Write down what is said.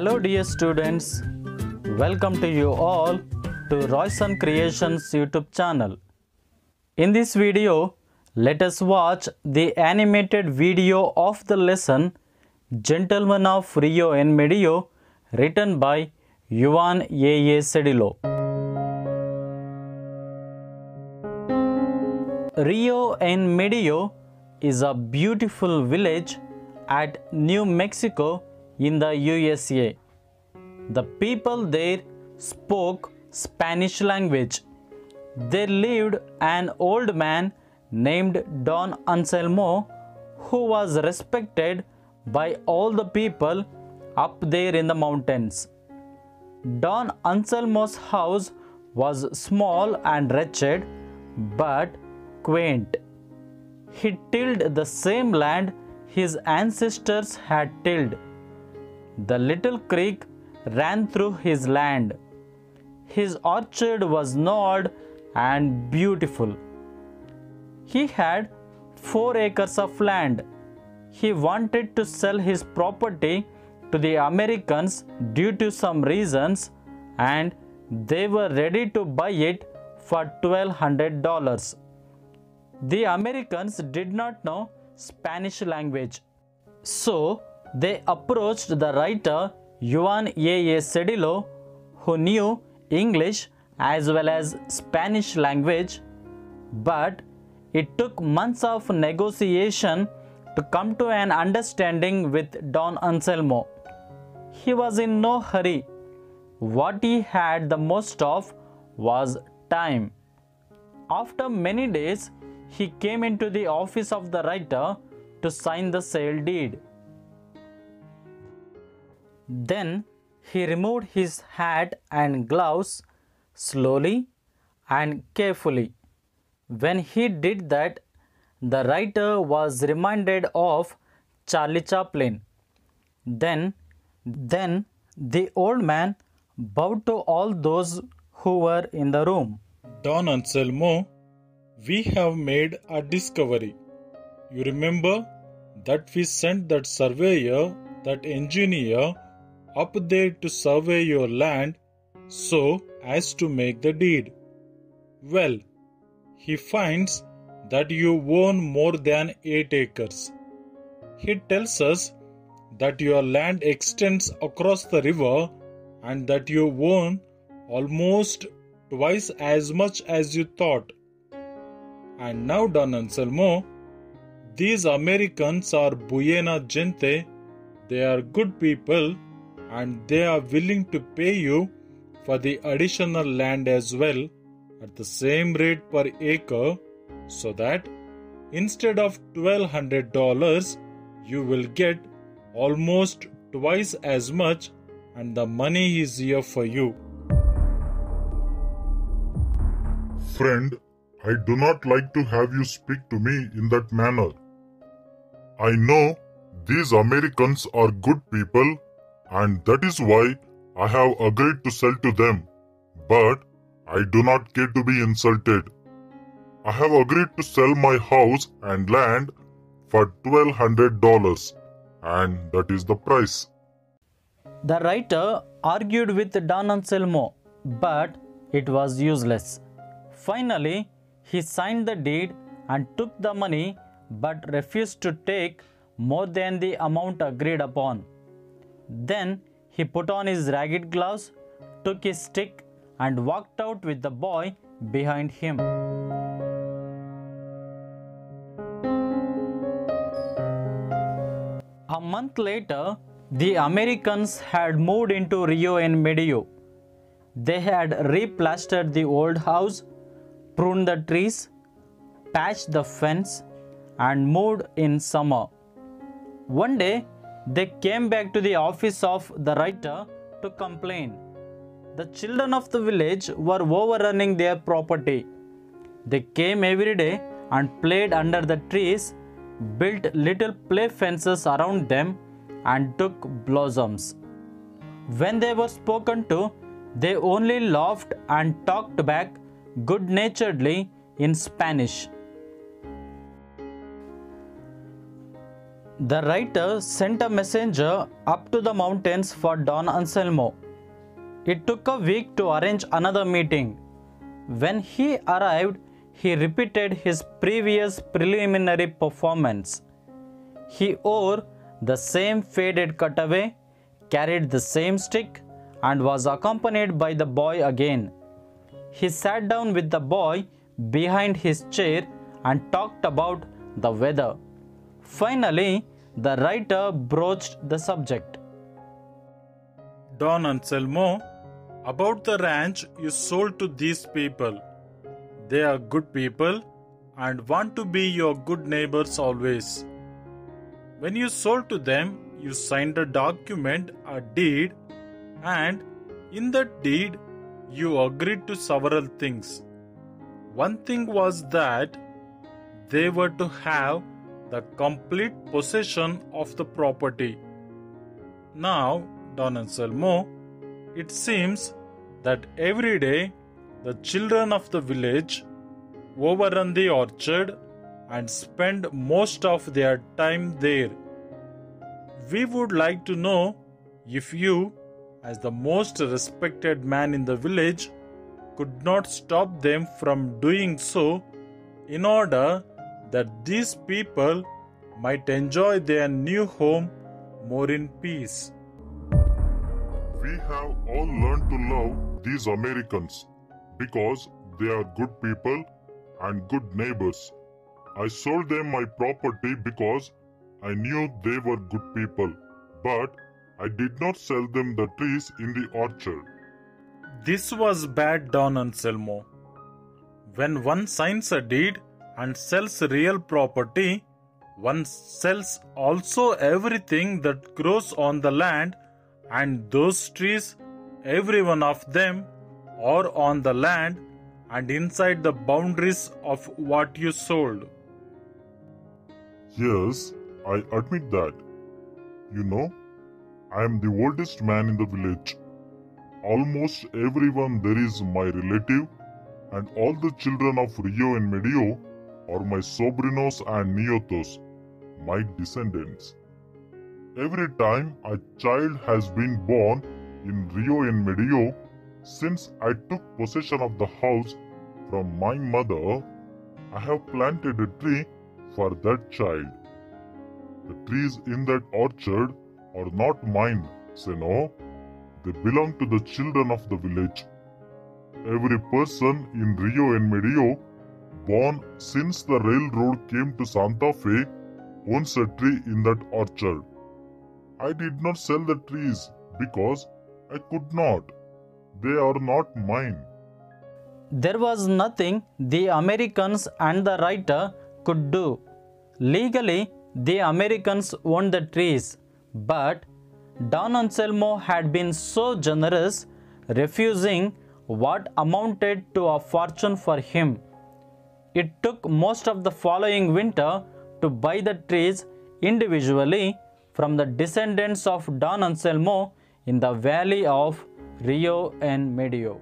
Hello, dear students. Welcome to you all to Royson Creations YouTube channel. In this video, let us watch the animated video of the lesson Gentleman of Rio en Medio written by Juan A.A. Sedillo. Rio en Medio is a beautiful village at New Mexico in the USA. The people there spoke Spanish language. There lived an old man named Don Anselmo who was respected by all the people up there in the mountains. Don Anselmo's house was small and wretched but quaint. He tilled the same land his ancestors had tilled. The little creek ran through his land. His orchard was gnawed and beautiful. He had four acres of land. He wanted to sell his property to the Americans due to some reasons, and they were ready to buy it for $1200. The Americans did not know Spanish language. So they approached the writer Juan A. A. Sedillo, who knew English as well as Spanish language, but it took months of negotiation to come to an understanding with Don Anselmo. He was in no hurry. What he had the most of was time. After many days, he came into the office of the writer to sign the sale deed. Then he removed his hat and gloves slowly and carefully. When he did that, the writer was reminded of Charlie Chaplin. Then, then the old man bowed to all those who were in the room. Don Anselmo, we have made a discovery. You remember that we sent that surveyor, that engineer, up there to survey your land so as to make the deed. Well, he finds that you own more than 8 acres. He tells us that your land extends across the river and that you own almost twice as much as you thought. And now, Don Anselmo, these Americans are buena gente, they are good people, and they are willing to pay you for the additional land as well at the same rate per acre so that instead of $1200 you will get almost twice as much and the money is here for you Friend, I do not like to have you speak to me in that manner. I know these Americans are good people and that is why I have agreed to sell to them. But I do not care to be insulted. I have agreed to sell my house and land for $1200 and that is the price. The writer argued with Don Anselmo, but it was useless. Finally, he signed the deed and took the money but refused to take more than the amount agreed upon. Then he put on his ragged gloves, took his stick, and walked out with the boy behind him. A month later, the Americans had moved into Rio en Medio. They had replastered the old house, pruned the trees, patched the fence, and moved in summer. One day, they came back to the office of the writer to complain. The children of the village were overrunning their property. They came every day and played under the trees, built little play fences around them, and took blossoms. When they were spoken to, they only laughed and talked back good naturedly in Spanish. The writer sent a messenger up to the mountains for Don Anselmo. It took a week to arrange another meeting. When he arrived, he repeated his previous preliminary performance. He wore the same faded cutaway, carried the same stick, and was accompanied by the boy again. He sat down with the boy behind his chair and talked about the weather. Finally, the writer broached the subject. Don Anselmo, about the ranch you sold to these people. They are good people and want to be your good neighbors always. When you sold to them, you signed a document, a deed, and in that deed, you agreed to several things. One thing was that they were to have the complete possession of the property. Now, Don Anselmo, it seems that every day the children of the village overrun the orchard and spend most of their time there. We would like to know if you, as the most respected man in the village, could not stop them from doing so in order that these people might enjoy their new home more in peace. We have all learned to love these Americans because they are good people and good neighbors. I sold them my property because I knew they were good people, but I did not sell them the trees in the orchard. This was bad, Don Anselmo. When one signs a deed and sells real property, one sells also everything that grows on the land, and those trees, every one of them, are on the land and inside the boundaries of what you sold. Yes, I admit that. You know, I am the oldest man in the village. Almost everyone there is my relative, and all the children of Rio en Medio are my sobrinos and nietos, my descendants. Every time a child has been born in Rio en Medio, since I took possession of the house from my mother, I have planted a tree for that child. The trees in that orchard are not mine, Seno. They belong to the children of the village. Every person in Rio en Medio born since the railroad came to Santa Fe owns a tree in that orchard. I did not sell the trees because I could not. They are not mine. There was nothing the Americans and the writer could do. Legally, the Americans owned the trees, but Don Anselmo had been so generous, refusing what amounted to a fortune for him. It took most of the following winter to buy the trees individually from the descendants of Don Anselmo in the valley of Rio en Medio.